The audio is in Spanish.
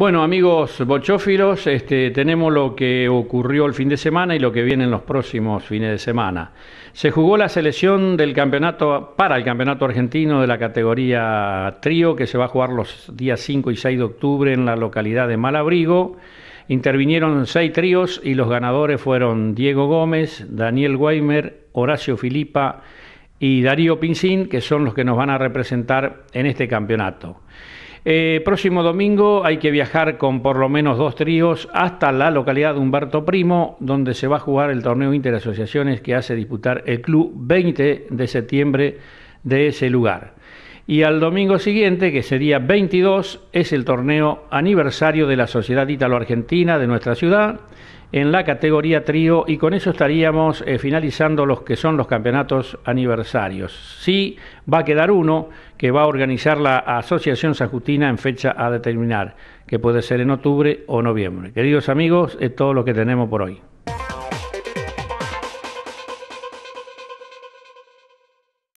Bueno, amigos bochófilos, este, tenemos lo que ocurrió el fin de semana y lo que viene en los próximos fines de semana. Se jugó la selección del campeonato para el campeonato argentino de la categoría trío que se va a jugar los días 5 y 6 de octubre en la localidad de Malabrigo. Intervinieron seis tríos y los ganadores fueron Diego Gómez, Daniel Weimer, Horacio Filipa y Darío Pincín, que son los que nos van a representar en este campeonato. Eh, próximo domingo hay que viajar con por lo menos dos tríos hasta la localidad de Humberto Primo, donde se va a jugar el torneo Interasociaciones que hace disputar el club 20 de septiembre de ese lugar. Y al domingo siguiente, que sería 22, es el torneo aniversario de la Sociedad Ítalo-Argentina de nuestra ciudad en la categoría trío y con eso estaríamos eh, finalizando los que son los campeonatos aniversarios. Sí, va a quedar uno que va a organizar la Asociación Sajustina en fecha a determinar, que puede ser en octubre o noviembre. Queridos amigos, es todo lo que tenemos por hoy.